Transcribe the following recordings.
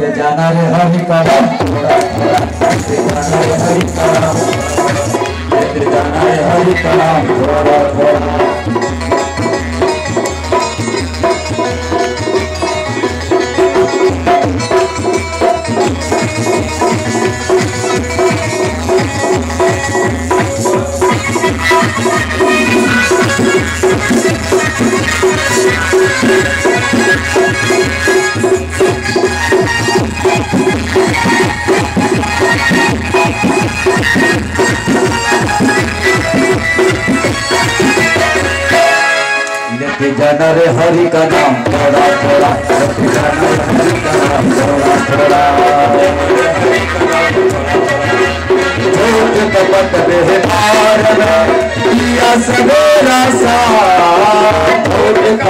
में जाना रे हरि का नाम थोड़ा थोड़ा जाना रे हरि का नाम लेते जाना हरि का नाम थोड़ा थोड़ा जाना रे हरि का नाम थोड़ा थोड़ा रे थोड़ा थोड़ा झूठ कपट व्यवहार में किया सवेरा सा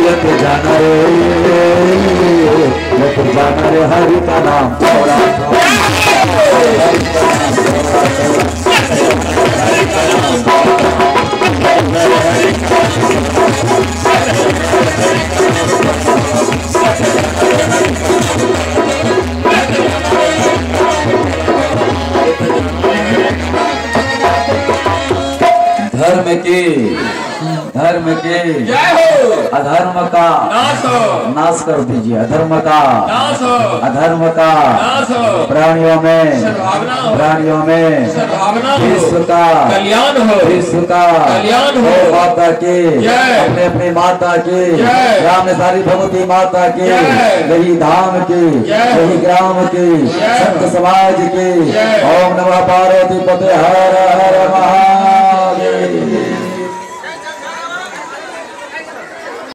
लेते जाना रे लेते जाना रे हरि का नाम धर्म के धर्म के अधर्म का नाश कर दीजिए अधर्म का अधर्म का प्राणियों में प्राणियों में विश्व का कल्याण हो। विश्व का कल्याण हो। माता के अपने अपने माता के। राम सारी भगवती माता की। यही धाम के। यही ग्राम के। संत समाज के। ओम नमः पार्वती पते हर हर महा